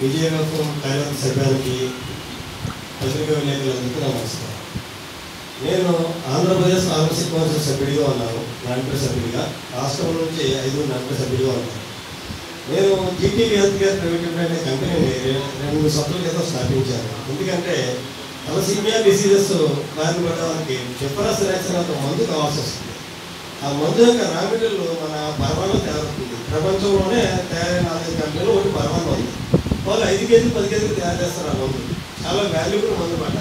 Vizianagaram tailor సభ్యానికి పత్రికా విలేకరులందరికీ నమస్కారం. నేను ఆంధ్రప్రదేశ్ కాంగ్రెస్ కౌన్సిల్ సభ్యుడిగా ఉన్నాను నామినేట్ సభ్యుడిగా. రాష్ట్రం నుంచి ఐదు నామినేట్ సభ్యుడిగా ఉన్నాను నేను జీటీ హెల్త్ కేర్ ప్రైవేట్ అనే కంపెనీని రెండు రెండు సంవత్సరాల క్రితం స్థాపించాను. ఎందుకంటే తలసీమియా డిసీజెస్ బారిన పడడానికి వారికి డిఫరెన్స్ మందు కావాల్సి వస్తుంది. ఆ మందు యొక్క రా మన పరమాణం తయారవుతుంది ప్రపంచంలోనే తయారైన నాలుగైదు కంపెనీలు ఒకటి పరమాణం ఉంది వాళ్ళు ఐదు కేజీలు పది కేజీలు తయారు చేస్తారు ఆ మందు. చాలా వాల్యూబుల్ మందు పడ్డ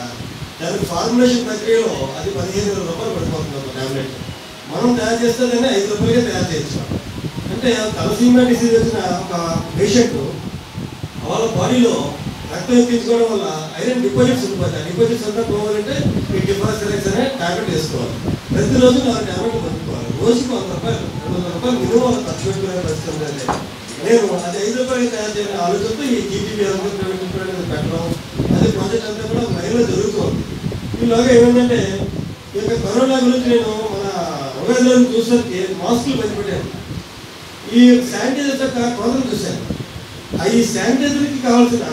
దానికి ఫార్ములేషన్ ప్రక్రియలో అది పదిహేను వేల రూపాయలు పడిపోతుంది ఒక టాబ్లెట్ మనం తయారు చేస్తే దాన్ని ఐదు రూపాయలకే తయారు చేయొచ్చు అంటే తలసీమియా డిసీజ్ వచ్చిన ఒక పేషెంట్ వాళ్ళ బాడీలో రక్తం ఎక్కించుకోవడం వల్ల ఐరన్ డిపాజిట్స్ ఉండిపోతాయి. డిపాజిట్స్ అంతా పోవాలంటే ఈ డిఫరెన్స్ సెలెక్స్ అనే టాబ్లెట్ వేసుకోవాలి. ప్రతిరోజు నాలుగు టాబ్లెట్ పంపుకోవాలి రోజుకి వంద రూపాయలు రెండు వందల రూపాయలు విలువ వాళ్ళు ఖర్చు పెట్టుకునే పరిస్థితి నేను అది ఐదు రూపాయలు తయారు చేయాలని ఆలోచనతో ఈ జీటీపీ అనేది పెట్టడం అది ప్రాజెక్ట్ అంతా కూడా మైలో జరుగుతుంది. ఈలోగా ఏమైందంటే ఈ యొక్క కరోనా గురించి నేను మన ఉగాదిలో చూసరికి మాస్కులు పనిపెట్టాను ఈ శానిటైజర్ యొక్క కొలతలు చూశాను. అవి ఈ శానిటైజర్కి కావాల్సిన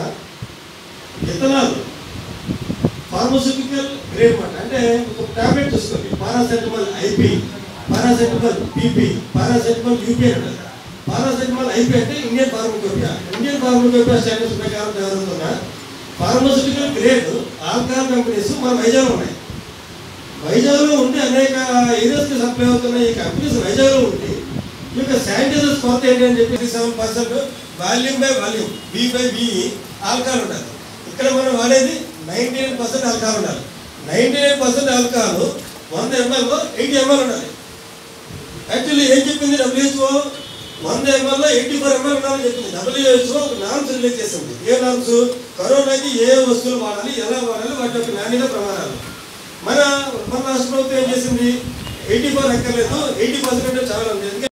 విత్తనాలు ఫార్మస్యూటికల్ గ్రేడ్ మాట అంటే ఒక టాబ్లెట్ చూసుకోండి paracetamol IP paracetamol PP paracetamol UP అంటారు పారాసెటమాల్ ఐపి అంటే Indian pharmacopoeia. Indian pharmacopoeia standards ప్రకారం జరుగుతున్న ఫార్మస్యూటికల్ గ్రేడ్ ఆల్కహాల్ కంపెనీస్ మన వైజాగ్లో ఉన్నాయి. వైజాగ్లో ఉంటే అనేక ఏరియాస్కి సప్లై అవుతున్న ఈ కంపెనీస్ వైజాగ్లో ఉండి ఈ యొక్క శానిటైజర్స్ కొరత ఏంటి అని చెప్పి seven percent volume by volume V by V alcohol ఉండాలి. ఇక్కడ మనం వాడేది నైంటీ నైన్ పర్సెంట్ ఆల్కహాల్ ఉండాలి. నైంటీ నైన్ పర్సెంట్ ఆల్కహాల్ వంద ఎంఎల్లో ఎయిటీ ఎంఎల్ ఉండాలి. యాక్చువల్లీ ఏం చెప్పింది డబ్ల్యూహెచ్ఓ వంద ఎంఎల్లో ఎయిటీ ఫోర్ ఎంఎల్ ఉండాలని చెప్పింది. డబ్ల్యూహెచ్ఓ ఒక నామ్స్ రిలీజ్ చేసింది. ఏ నామ్స్ కరోనాకి ఏ వస్తువులు వాడాలి ఎలా వాడాలి వాటి యొక్క నాణ్యత ప్రమాణాలు. మన మన రాష్ట్ర ప్రభుత్వం ఏం చేసింది? ఎయిటీ ఫోర్ ఎక్కర్లేదు ఎయిటీ పర్సెంట్ చాలా ఉంది.